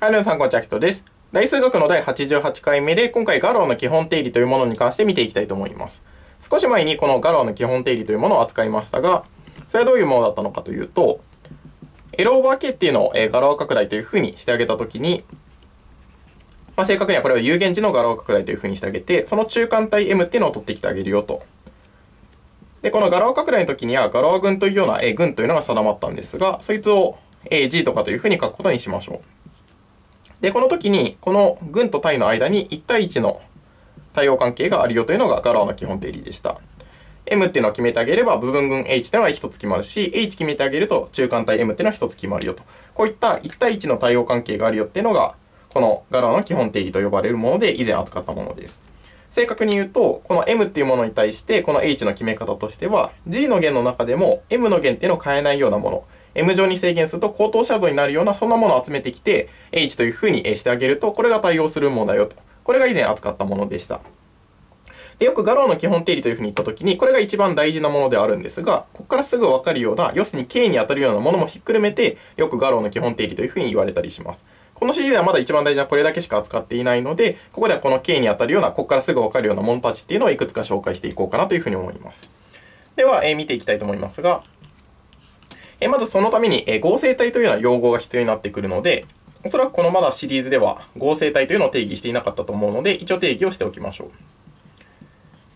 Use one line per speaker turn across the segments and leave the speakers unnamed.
はい、皆さん、こんにちは、きとです。大数学の第88回目で、今回ガローの基本定理というものに関して見ていきたいと思います。少し前にこのガローの基本定理というものを扱いましたが、それはどういうものだったのかというと、L オーバー K っていうのを、えガロー拡大というふうにしてあげたときに、まあ、正確にはこれは有限時のガロー拡大というふうにしてあげて、その中間体 M っていうのを取ってきてあげるよと。で、このガロー拡大の時には、ガロー群というような、え群というのが定まったんですが、そいつを G とかというふうに書くことにしましょう。で、この時に、この群と対の間に1対1の対応関係があるよというのがガロアの基本定理でした。M っていうのを決めてあげれば、部分群 H っていうのは1つ決まるし、H 決めてあげると中間体 M っていうのは1つ決まるよと。こういった1対1の対応関係があるよっていうのが、このガロアの基本定理と呼ばれるもので以前扱ったものです。正確に言うと、この M っていうものに対して、この H の決め方としては、G の弦の中でも M の弦っていうのを変えないようなもの。M 上に制限すると高等写像になるようなそんなものを集めてきて H というふうにしてあげるとこれが対応するものだよと。これが以前扱ったものでした。でよくガローの基本定理というふうに言ったときに、これが一番大事なものであるんですが、ここからすぐわかるような、要するに K に当たるようなものもひっくるめて、よくガローの基本定理というふうに言われたりします。このシリーズではまだ一番大事なこれだけしか扱っていないので、ここではこの K に当たるような、ここからすぐわかるようなものたちっていうのをいくつか紹介していこうかなというふうに思います。では、えー、見ていきたいと思いますが、えまずそのために、え合成体というような用語が必要になってくるので、おそらくこのまだシリーズでは合成体というのを定義していなかったと思うので、一応定義をしておきましょう。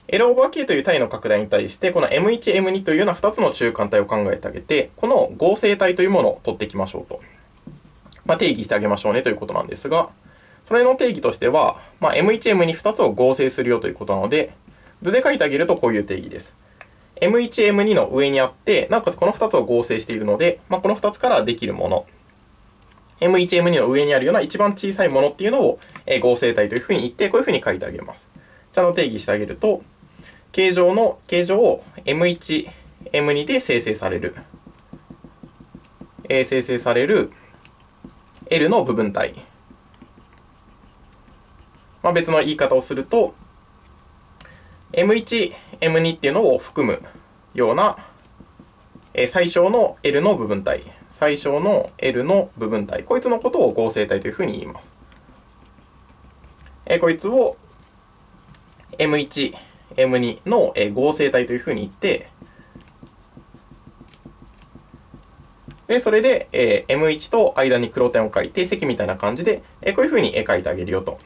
L オーバー K という体の拡大に対して、この M1、M2 というような2つの中間体を考えてあげて、この合成体というものを取っていきましょうと。まあ、定義してあげましょうねということなんですが、それの定義としては、まあ、M1、M2 つを合成するよということなので、図で書いてあげるとこういう定義です。M1、M2 の上にあって、なおかつこの2つを合成しているので、まあ、この2つからできるもの。M1、M2 の上にあるような一番小さいものっていうのを、え合成体というふうに言って、こういうふうに書いてあげます。ちゃんと定義してあげると、形状の、形状を M1、M2 で生成される。えー、生成される L の部分体。まあ、別の言い方をすると、M1、M2 っていうのを含むような、え、最小の L の部分体。最小の L の部分体。こいつのことを合成体というふうに言います。え、こいつを M1、M2 の、え、合成体というふうに言って、で、それで、えー、M1 と間に黒点を書いて、積みたいな感じで、え、こういうふうに書いてあげるよと。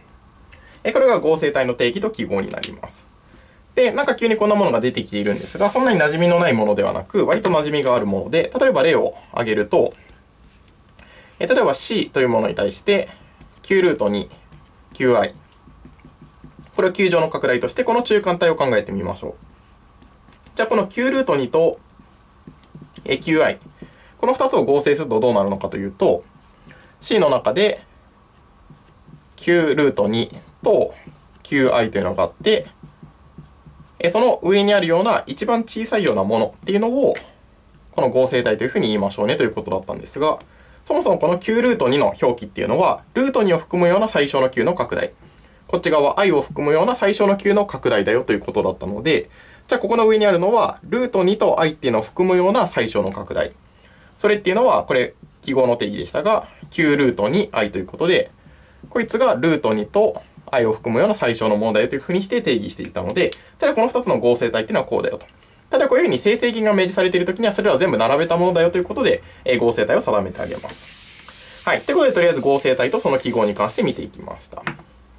え、これが合成体の定義と記号になります。で、なんか急にこんなものが出てきているんですが、そんなに馴染みのないものではなく、割と馴染みがあるもので、例えば例を挙げると、え例えば C というものに対して、Q ルート2、Qi。これを球状の拡大として、この中間体を考えてみましょう。じゃあ、この Q ルート2と、Qi。この2つを合成するとどうなるのかというと、C の中で、Q ルート2と Qi というのがあって、その上にあるような一番小さいようなものっていうのを、この合成体というふうに言いましょうねということだったんですが、そもそもこの Q ルート2の表記っていうのは、ルート2を含むような最小の Q の拡大。こっち側 i を含むような最小の Q の拡大だよということだったので、じゃあここの上にあるのは、ルート2と i っていうのを含むような最小の拡大。それっていうのは、これ記号の定義でしたが、Q ルート 2i ということで、こいつがルート2と i を含むような最小の問題というふうにして定義していたので、ただこの2つの合成体っていうのはこうだよと。ただこういうふうに生成銀が明示されているときにはそれらを全部並べたものだよということで、え合成体を定めてあげます。はい。ということでとりあえず合成体とその記号に関して見ていきました。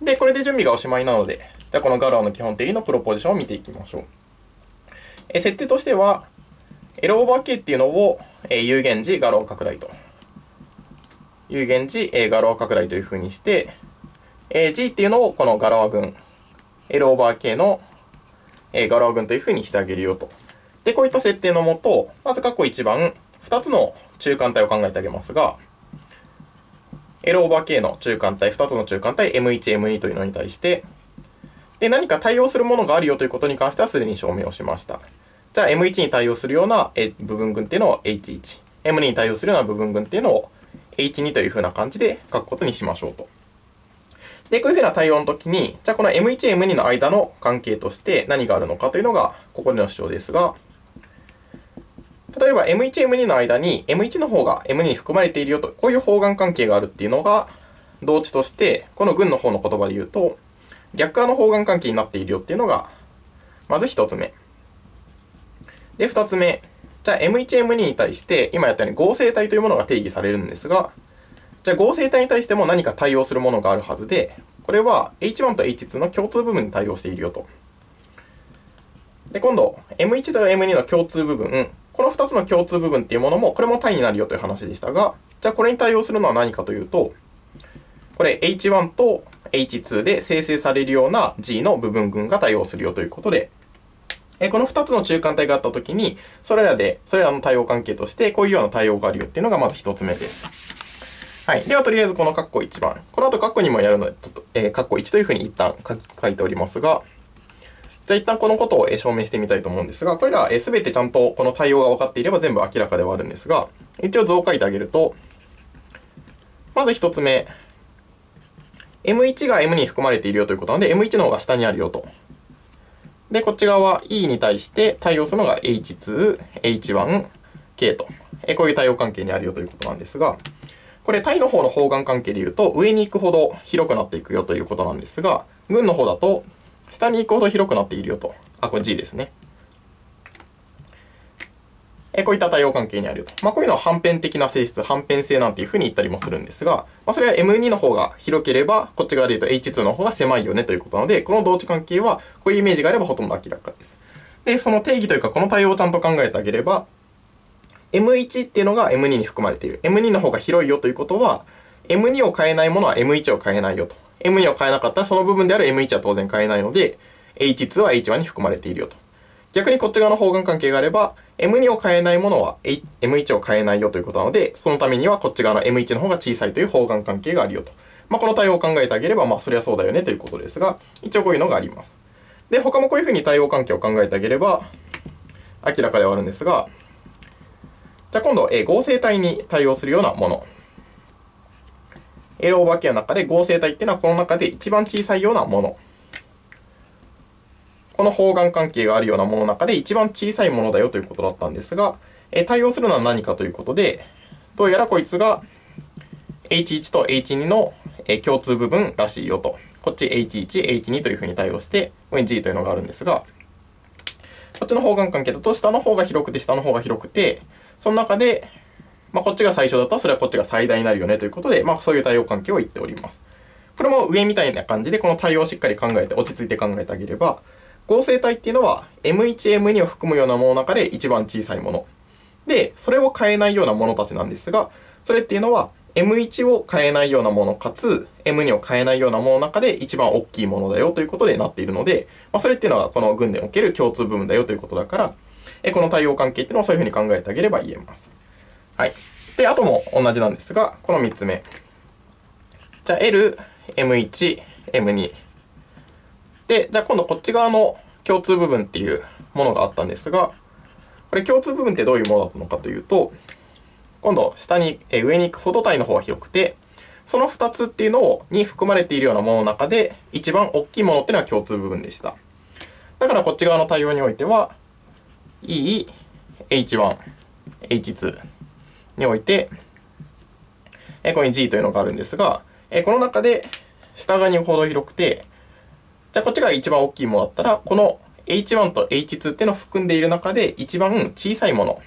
で、これで準備がおしまいなので、じゃあこのガロアの基本定理のプロポジションを見ていきましょう。え設定としては、L オーバー K っていうのを、え有限時ガロア拡大と。有限時、えガロア拡大というふうにして、えー、G っていうのをこのガラワ群、L オーバー K の、えー、ガラワ群というふうにしてあげるよと。で、こういった設定のもと、まず括弧1番、2つの中間体を考えてあげますが、L オーバー K の中間体、2つの中間体、M1、M2 というのに対して、で、何か対応するものがあるよということに関してはすでに証明をしました。じゃあ M1 に対応するような部分群っていうのを H1、M2 に対応するような部分群っていうのを H2 というふうな感じで書くことにしましょうと。で、こういうふうな対応の時に、じゃあこの M1、M2 の間の関係として何があるのかというのが、ここでの主張ですが、例えば M1、M2 の間に M1 の方が M2 に含まれているよと、こういう方眼関係があるっていうのが、同値として、この群の方の言葉で言うと、逆側の方眼関係になっているよっていうのが、まず一つ目。で、二つ目。じゃあ M1、M2 に対して、今やったように合成体というものが定義されるんですが、じゃあ合成体に対しても何か対応するものがあるはずで、これは H1 と H2 の共通部分に対応しているよと。で、今度、M1 と M2 の共通部分、この2つの共通部分っていうものも、これも単位になるよという話でしたが、じゃあこれに対応するのは何かというと、これ H1 と H2 で生成されるような G の部分群が対応するよということで、えこの2つの中間体があったときに、それらで、それらの対応関係として、こういうような対応があるよっていうのがまず1つ目です。はい。では、とりあえずこの括弧1番。この後括弧2もやるので、ちょっと、えー、括弧1というふうに一旦書いておりますが、じゃあ一旦このことを証明してみたいと思うんですが、これらすべてちゃんとこの対応が分かっていれば全部明らかではあるんですが、一応図を書いてあげると、まず一つ目、M1 が M に含まれているよということなので、M1 の方が下にあるよと。で、こっち側は E に対して対応するのが H2、H1、K と。えこういう対応関係にあるよということなんですが、これ、体の方の方眼関係で言うと、上に行くほど広くなっていくよということなんですが、群の方だと、下に行くほど広くなっているよと。あ、これ G ですね。えこういった対応関係にあるよと。まあ、こういうのは反辺的な性質、反辺性なんていうふうに言ったりもするんですが、まあ、それは M2 の方が広ければ、こっち側で言うと H2 の方が狭いよねということなので、この同値関係は、こういうイメージがあればほとんど明らかです。で、その定義というか、この対応をちゃんと考えてあげれば、M1 っていうのが M2 に含まれている。M2 の方が広いよということは、M2 を変えないものは M1 を変えないよと。M2 を変えなかったらその部分である M1 は当然変えないので、H2 は H1 に含まれているよと。逆にこっち側の方眼関係があれば、M2 を変えないものは M1 を変えないよということなので、そのためにはこっち側の M1 の方が小さいという方眼関係があるよと。まあ、この対応を考えてあげれば、まあ、それはそうだよねということですが、一応こういうのがあります。で、他もこういうふうに対応関係を考えてあげれば、明らかではあるんですが、じゃあ今度、え合成体に対応するようなもの。L オーバー K の中で合成体っていうのはこの中で一番小さいようなもの。この方眼関係があるようなものの中で一番小さいものだよということだったんですが、え対応するのは何かということで、どうやらこいつが H1 と H2 の共通部分らしいよと。こっち H1、H2 というふうに対応して、ここに G というのがあるんですが、こっちの方眼関係だと下の方が広くて下の方が広くて、その中で、まあ、こっちが最初だったらそれはこっちが最大になるよねということで、まあ、そういう対応関係を言っております。これも上みたいな感じで、この対応をしっかり考えて、落ち着いて考えてあげれば、合成体っていうのは M1、M2 を含むようなものの中で一番小さいもの。で、それを変えないようなものたちなんですが、それっていうのは M1 を変えないようなものかつ M2 を変えないようなものの中で一番大きいものだよということでなっているので、まあ、それっていうのはこの群でおける共通部分だよということだから、えこの対応関係っていうのはそういうふうに考えてあげれば言えます。はい。で、あとも同じなんですが、この3つ目。じゃあ L、M1、M2。で、じゃあ今度こっち側の共通部分っていうものがあったんですが、これ共通部分ってどういうものだったのかというと、今度下に、え上に行くほど体の方が広くて、その2つっていうのをに含まれているようなものの中で、一番大きいものっていうのは共通部分でした。だからこっち側の対応においては、E、H1、H2 において、えここに G というのがあるんですが、えこの中で下側にほど広くて、じゃあこっちが一番大きいものだったら、この H1 と H2 っていうのを含んでいる中で一番小さいもの。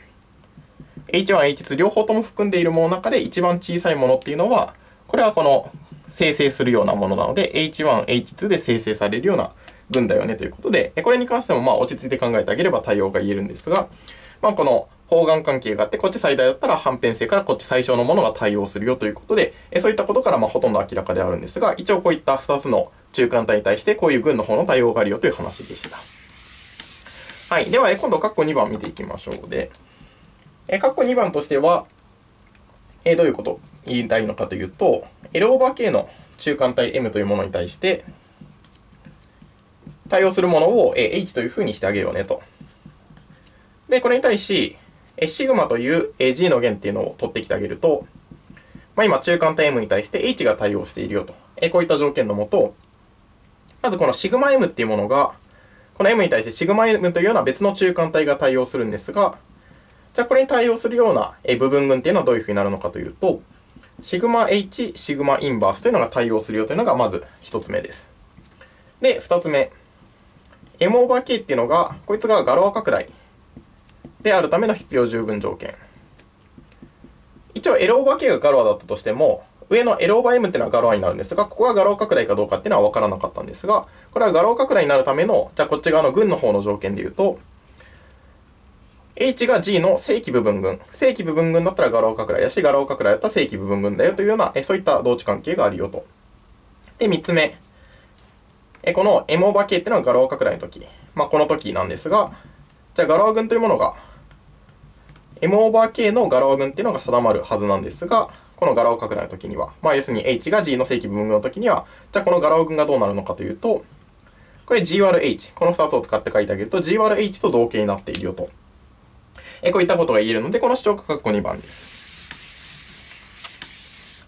H1、H2 両方とも含んでいるものの中で一番小さいものっていうのは、これはこの生成するようなものなので、H1、H2 で生成されるような群だよねということで、これに関してもまあ落ち着いて考えてあげれば対応が言えるんですが、まあこの方眼関係があって、こっち最大だったら反辺性からこっち最小のものが対応するよということで、そういったことからまほとんど明らかであるんですが、一応こういった2つの中間体に対してこういう群の方の対応があるよという話でした。はい。では、今度、括弧2番見ていきましょうで、え、括弧2番としては、えどういうこと？言いたいのかというと、L オーバー K の中間体 M というものに対して、対応するものを H というふうにしてあげようねと。で、これに対し、シグマという G の弦っていうのを取ってきてあげると、まあ、今、中間体 M に対して H が対応しているよと。こういった条件のもと、まずこのシグマ M っていうものが、この M に対してシグマ M というような別の中間体が対応するんですが、じゃあこれに対応するような部分群っていうのはどういうふうになるのかというと、シグマ H、シグマインバースというのが対応するよというのがまず一つ目です。で、二つ目。M オーバー K っていうのが、こいつがガロア拡大であるための必要十分条件。一応 L オーバー K がガロアだったとしても、上の L オーバー M っていうのはガロアになるんですが、ここがガロア拡大かどうかっていうのは分からなかったんですが、これはガロア拡大になるための、じゃあこっち側の群の方の条件で言うと、H が G の正規部分群。正規部分群だったらガロア拡大だし、ガロア拡大だったら正規部分群だよというような、そういった同値関係があるよと。で、三つ目。えこの M オーバー K っていうのはガロア拡大の時。まあ、この時なんですが、じゃあガロア群というものが、M オーバー K のガロア群っていうのが定まるはずなんですが、このガラオ拡大の時には、まあ、要するに H が G の正規分群の時には、じゃあこのガラオ群がどうなるのかというと、これ g 割 h。この2つを使って書いてあげると、g 割 h と同型になっているよと。えこういったことが言えるので、この主張が括弧2番です。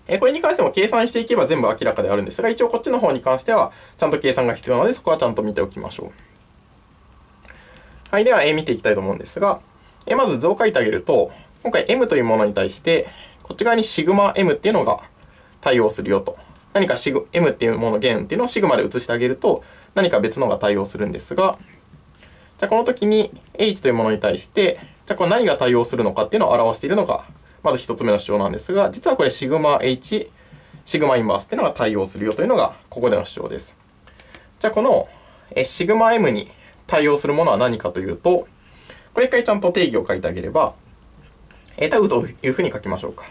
えこれに関しても計算していけば全部明らかであるんですが、一応こっちの方に関しては、ちゃんと計算が必要なので、そこはちゃんと見ておきましょう。はい、では、え見ていきたいと思うんですが、えまず図を書いてあげると、今回 M というものに対して、こっち側にシグマ M っていうのが対応するよと。何かシグ M っていうもの弦っていうのをシグマで移してあげると、何か別のが対応するんですが、じゃあこの時に H というものに対して、じゃあこれ何が対応するのかっていうのを表しているのが、まず一つ目の主張なんですが、実はこれシグマ H、シグマインバースっていうのが対応するよというのが、ここでの主張です。じゃあこのシグマ M に対応するものは何かというと、これ一回ちゃんと定義を書いてあげれば、えー、タグというふうに書きましょうか。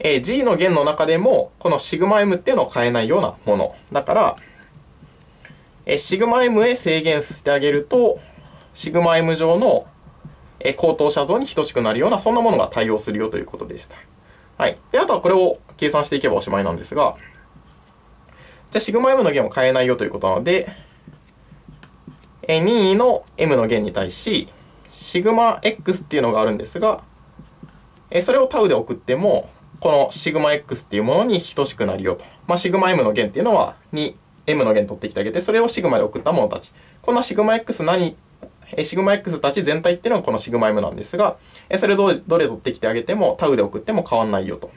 えー、G の弦の中でも、このシグマ M っていうのを変えないようなもの。だから、え、シグマ M へ制限してあげると、シグマ M 上の、えー、高等写像に等しくなるような、そんなものが対応するよということでした。はい。で、あとはこれを計算していけばおしまいなんですが、じゃあ、シグマ M の弦を変えないよということなので、えー、任意の M の弦に対し、シグマ X っていうのがあるんですが、えそれをタウで送っても、このシグマ X っていうものに等しくなるよと。まあ、シグマ M の弦っていうのは、に M の弦取ってきてあげて、それをシグマで送ったものたち。このシグマ X 何、シグマ X たち全体っていうのはこのシグマ M なんですが、それどどれ取ってきてあげても、タウで送っても変わんないよと。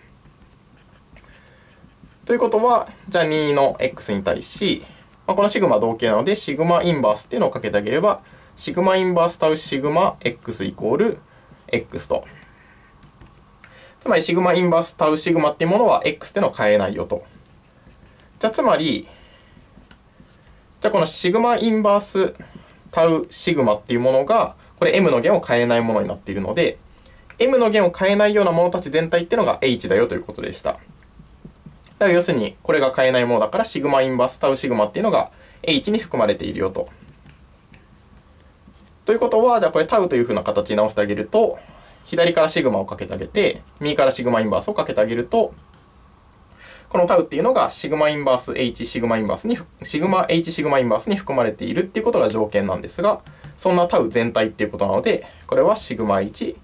ということは、じゃあ2の X に対し、まあ、このシグマ同型なので、シグマインバースっていうのをかけてあげれば、シグマインバースタウシグマ X イコール X と。つまりシグマインバースタウシグマっていうものは x っていうのを変えないよと。じゃあつまり、じゃあこのシグマインバースタウシグマっていうものが、これ m の弦を変えないものになっているので、m の弦を変えないようなものたち全体っていうのが h だよということでした。だから要するに、これが変えないものだから、シグマインバースタウシグマっていうのが h に含まれているよと。ということは、じゃあこれタウというふうな形に直してあげると、左からシグマをかけてあげて、右からシグマインバースをかけてあげると、このタウっていうのがシグマインバース H シグマインバースに、シグマ H シグマインバースに含まれているっていうことが条件なんですが、そんなタウ全体っていうことなので、これはシグマ1、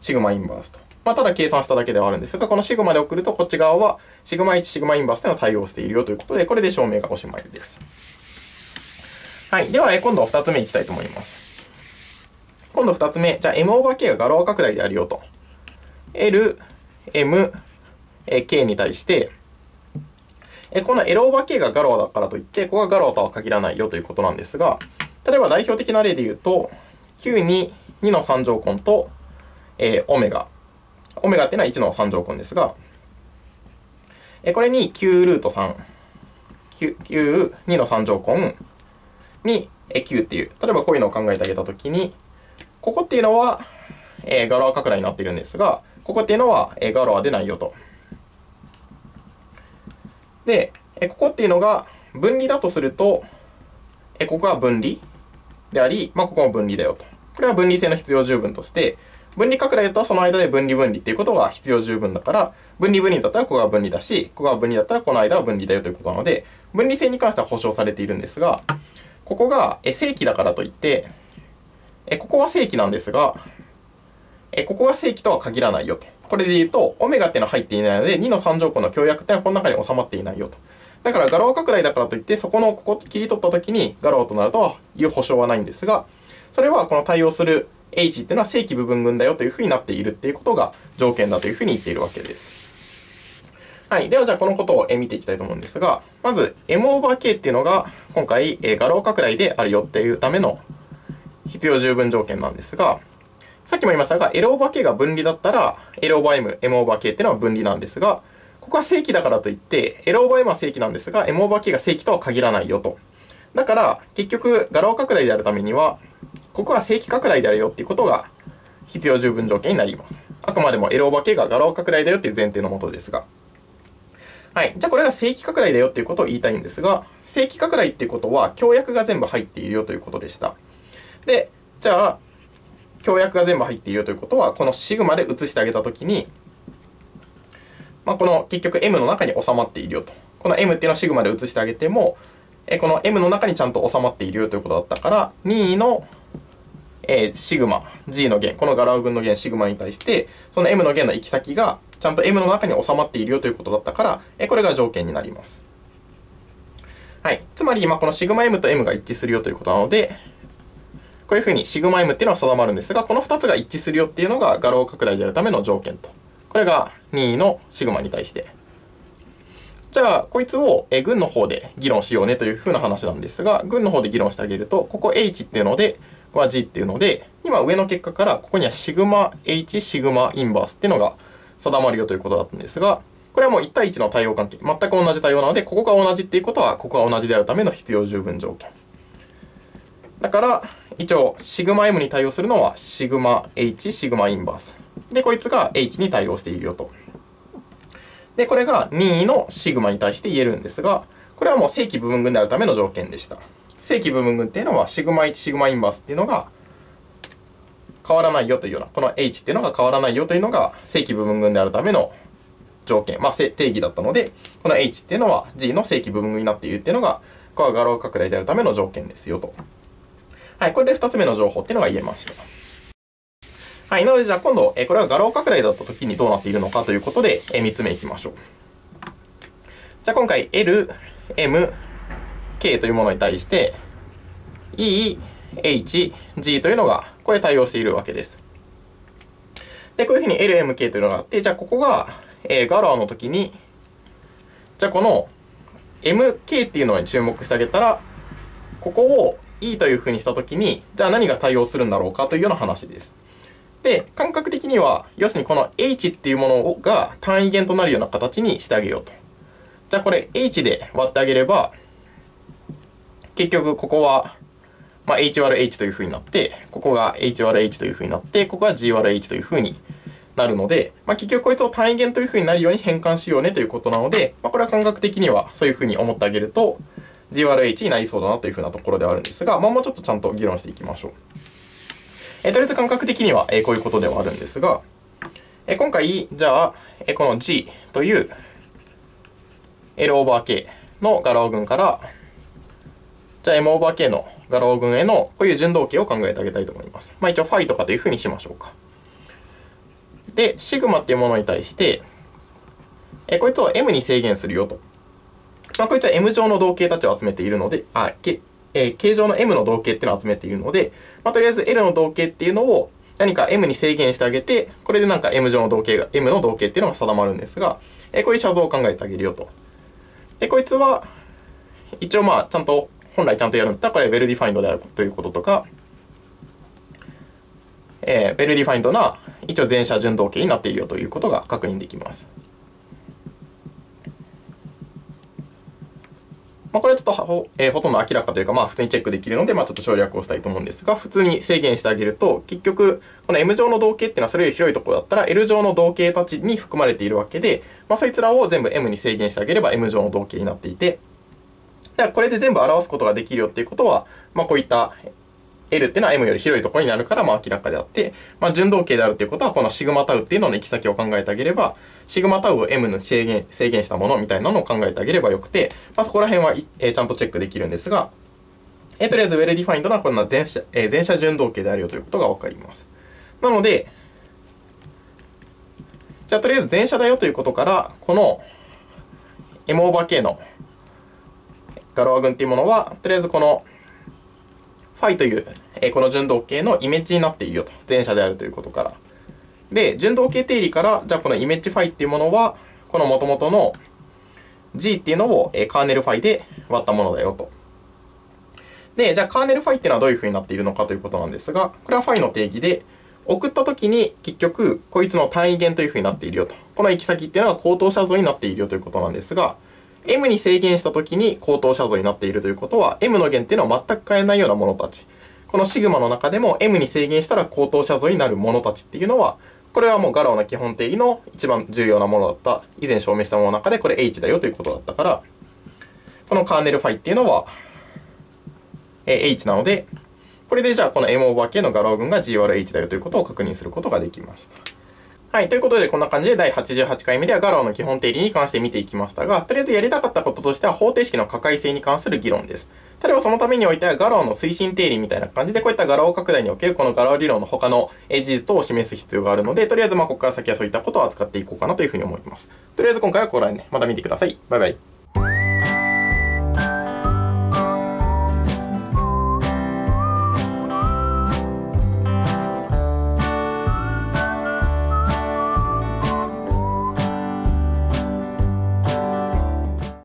シグマインバースと。まあ、ただ計算しただけではあるんですが、このシグマで送るとこっち側はシグマ1、シグマインバースというの対応しているよということで、これで証明がおしまいです。はい。では、今度は2つ目いきたいと思います。今度二つ目。じゃあ M オーバー K がガロア拡大であるよと。L、M、K に対して、えこの L オーバー K がガロアだからといって、ここがガロアとは限らないよということなんですが、例えば代表的な例で言うと、9に2の3乗根と、えー、オメガ。オメガっていうのは1の3乗根ですが、えこれに9ルート3、9、9 2の3乗根に、え9っていう、例えばこういうのを考えてあげたときに、ここっていうのは、えー、ガロア拡大になっているんですが、ここっていうのは、えー、ガロアでないよと。で、え、ここっていうのが分離だとすると、え、ここは分離であり、まあ、ここも分離だよと。これは分離性の必要十分として、分離拡大だったらその間で分離分離っていうことが必要十分だから、分離分離だったらここが分離だし、ここが分離だったらこの間は分離だよということなので、分離性に関しては保証されているんですが、ここが正規だからといって、ここは正規なんですが、ここが正規とは限らないよと。これで言うと、オメガっていうのは入っていないので、2の3乗根の協約っていうのはこの中に収まっていないよと。だからガロア拡大だからといって、そこのここ切り取った時にガロアとなるという保証はないんですが、それはこの対応する H っていうのは正規部分群だよというふうになっているっていうことが条件だというふうに言っているわけです。はい。では、じゃあこのことを見ていきたいと思うんですが、まず、m オーバー k っていうのが、今回、画廊拡大であるよっていうための必要十分条件なんですが、さっきも言いましたが、L オーバー K が分離だったら、L オーバー M、M オーバー K っていうのは分離なんですが、ここは正規だからといって、L オーバー M は正規なんですが、M オーバー K が正規とは限らないよと。だから、結局、画廊拡大であるためには、ここは正規拡大であるよっていうことが必要十分条件になります。あくまでも L オーバー K が画廊拡大だよっていう前提のもとですが。はい。じゃあこれが正規拡大だよっていうことを言いたいんですが、正規拡大っていうことは、協約が全部入っているよということでした。で、じゃあ、協約が全部入っているということは、このシグマで移してあげたときに、まあ、この結局 M の中に収まっているよと。この M っていうのはシグマで移してあげても、えこの M の中にちゃんと収まっているよということだったから、任意の、えー、シグマ、G の弦、このガラウ群の弦シグマに対して、その M の弦の行き先がちゃんと M の中に収まっているよということだったから、えこれが条件になります。はい。つまり、今このシグマ M と M が一致するよということなので、こういうふうにシグマ M っていうのは定まるんですが、この2つが一致するよっていうのが画廊拡大であるための条件と。これが任意のシグマに対してじゃあ、こいつを、え群の方で議論しようねというふうな話なんですが、群の方で議論してあげると、ここ H っていうので、ここは G っていうので、今上の結果から、ここにはシグマ H シグマインバースっていうのが定まるよということだったんですが、これはもう1対1の対応関係。全く同じ対応なので、ここが同じっていうことは、ここが同じであるための必要十分条件。だから、一応、シグマ M に対応するのは、シグマ H シグマインバース。で、こいつが H に対応しているよと。で、これが任意のシグマに対して言えるんですが、これはもう正規部分群であるための条件でした。正規部分群っていうのは、シグマ1、シグマインバースっていうのが変わらないよというような、この H っていうのが変わらないよというのが正規部分群であるための条件、まあ、定義だったので、この H っていうのは G の正規部分群になっているっていうのが、ここは画廊拡大であるための条件ですよと。はい、これで2つ目の情報っていうのが言えました。はい。なので、じゃあ今度、えこれは画廊拡大だった時にどうなっているのかということで、え3つ目いきましょう。じゃあ今回、L、M、K というものに対して、E、H、G というのが、これ対応しているわけです。で、こういうふうに L、M、K というのがあって、じゃあここが、えー、ガロアの時に、じゃあこの MK っていうのに注目してあげたら、ここを E というふうにしたときに、じゃあ何が対応するんだろうかというような話です。で、感覚的には、要するにこの h っていうものが単位元となるような形にしてあげようと。じゃあこれ h で割ってあげれば、結局ここは、まあ、h 割る h という風になって、ここが h 割る h という風になって、ここが g 割る h という風になるので、まあ、結局こいつを単位元という風になるように変換しようねということなので、まあ、これは感覚的にはそういう風に思ってあげると、g 割る h になりそうだなという風なところではあるんですが、まあ、もうちょっとちゃんと議論していきましょう。えー、とりあえず感覚的には、えー、こういうことではあるんですが、えー、今回、じゃあ、えー、この G という L オーバー K のガラオ群から、じゃあ M オーバー K のガラオ群へのこういう順動形を考えてあげたいと思います。まあ一応ファイとかというふうにしましょうか。で、シグマっていうものに対して、えこいつを M に制限するよと。まあ、こいつは M 上の動形たちを集めているので、あ、けえー、形状の M の動形っていうのを集めているので、まあ、とりあえず L の動形っていうのを何か M に制限してあげて、これでなんか M 上の動形が、M の動形っていうのが定まるんですが、えー、こういう写像を考えてあげるよと。で、こいつは、一応まあ、ちゃんと、本来ちゃんとやるんだったら、これ well defined であるということとか、えー、well defined な、一応全写順動形になっているよということが確認できます。まあ、これはちょっとほ,、えー、ほとんど明らかというか、まあ、普通にチェックできるので、まあ、ちょっと省略をしたいと思うんですが、普通に制限してあげると、結局、この M 上の同型っていうのはそれより広いところだったら、L 上の同型たちに含まれているわけで、まあ、そいつらを全部 M に制限してあげれば M 上の同型になっていて、だからこれで全部表すことができるよっていうことは、まあ、こういった L っていうのは M より広いところになるから、まあ明らかであって、まあ順動形であるっていうことは、このシグマタウっていうのの行き先を考えてあげれば、シグマタウを M の制限、制限したものみたいなのを考えてあげればよくて、まあそこら辺は、えー、ちゃんとチェックできるんですが、えー、とりあえず well defined なこんな全社、えー、全社順動形であるよということがわかります。なので、じゃあとりあえず全社だよということから、この M オーバー K のガロア群っていうものは、とりあえずこのファイという、えー、この準同型のイメージになっているよと。全射であるということから。で、準同型定理から、じゃあこのイメージファイっていうものは、この元々の G っていうのを、えカーネルファイで割ったものだよと。で、じゃあカーネルファイっていうのはどういう風になっているのかということなんですが、これはファイの定義で、送った時に結局、こいつの単位元という風になっているよと。この行き先っていうのが恒等写像になっているよということなんですが、M に制限した時に口頭写像になっているということは、M の弦っていうのは全く変えないようなものたち。このシグマの中でも M に制限したら口頭写像になるものたちっていうのは、これはもうガローの基本定理の一番重要なものだった、以前証明したものの中でこれ H だよということだったから、このカーネルファイっていうのは、え H なので、これでじゃあこの M オーバー K のガロー群が G 割る H だよということを確認することができました。はい。ということで、こんな感じで第88回目ではガロアの基本定理に関して見ていきましたが、とりあえずやりたかったこととしては方程式の可解性に関する議論です。例えばそのためにおいてはガローの推進定理みたいな感じで、こういったガロア拡大におけるこのガロア理論の他の事実等を示す必要があるので、とりあえずまあここから先はそういったことを扱っていこうかなというふうに思います。とりあえず今回はここら辺で、ね、また見てください。バイバイ。